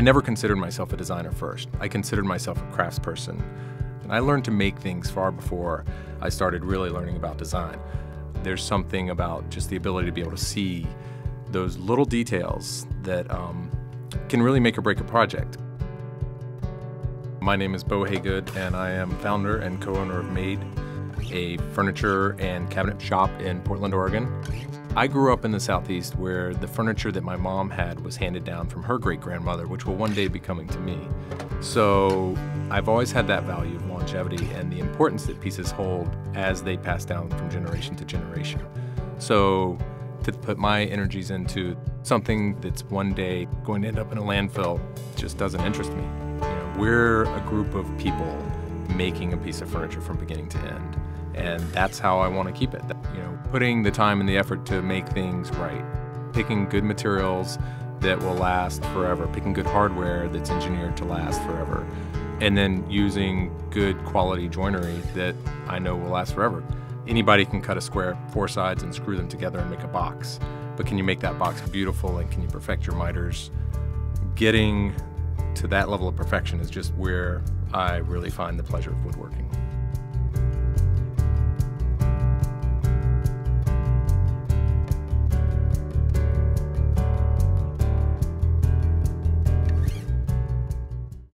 I never considered myself a designer first. I considered myself a craftsperson. And I learned to make things far before I started really learning about design. There's something about just the ability to be able to see those little details that um, can really make or break a project. My name is Bo Hagood, and I am founder and co-owner of MADE, a furniture and cabinet shop in Portland, Oregon. I grew up in the Southeast where the furniture that my mom had was handed down from her great grandmother, which will one day be coming to me. So I've always had that value of longevity and the importance that pieces hold as they pass down from generation to generation. So to put my energies into something that's one day going to end up in a landfill just doesn't interest me. You know, we're a group of people making a piece of furniture from beginning to end. And that's how I want to keep it. You know, putting the time and the effort to make things right, picking good materials that will last forever, picking good hardware that's engineered to last forever, and then using good quality joinery that I know will last forever. Anybody can cut a square four sides and screw them together and make a box, but can you make that box beautiful and can you perfect your miters? Getting to that level of perfection is just where I really find the pleasure of woodworking.